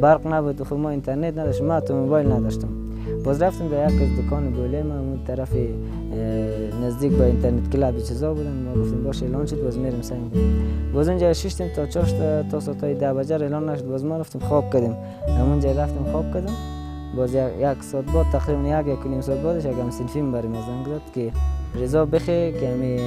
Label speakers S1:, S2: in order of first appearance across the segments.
S1: برق نبود خب ما اینترنت نداشتیم ما تو موبایل نداشتم باز رفتیم در یک از دکان گوله ما اون طرف نزدیک به اینترنت کلاب چیزا بودن ما گفتیم باشه اعلان شد باز سعی می‌کنیم باز اونجا ششتیم تا چاشت تا ساعتای ده بجه اعلان نشد باز ما رفتیم خواب کردیم همونجا رفتیم خواب کردیم باز یک, ساعت بعد تقریبا یک یک نیم ساعت بعدش یک هم سلفیم بریم از زد که رضا بخی که همی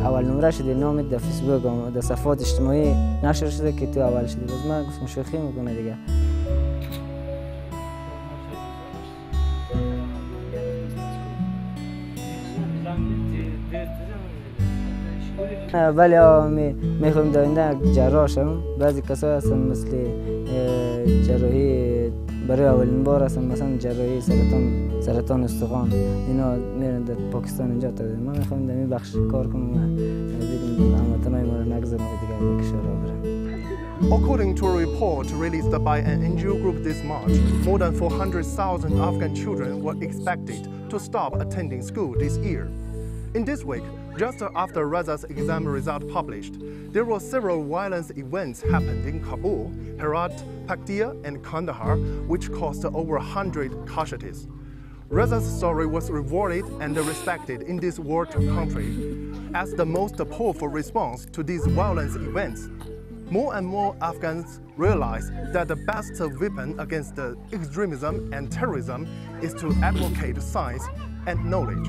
S1: اول نمره شده نامت در فیسبوک در صفحات اجتماعی نشر شده که تو اول شدی باز ما گفتم شوخی می‌کنه دیگه. ولی می میخوایم در آینده یک جراح شوم بعضی کسا هستن مثل اه، جراحی برای اولین بار هستن مثلا جراحی سرطان سرطان استخوان اینا میرن در پاکستان اینجا تا ما میخوایم در این بخش کار کنیم و بریم هموطنای ما رو نگذاریم و دیگه یک کشور را بریم
S2: According to a report released by an NGO group this March, more than 400,000 Afghan children were expected to stop attending school this year. In this week, just after Reza's exam result published, there were several violence events happened in Kabul, Herat, Paktia, and Kandahar, which caused over 100 casualties. Reza's story was rewarded and respected in this war country as the most powerful response to these violence events. More and more Afghans realize that the best weapon against extremism and terrorism is to advocate science and knowledge.